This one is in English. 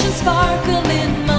ocean sparkle in my